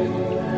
Amen.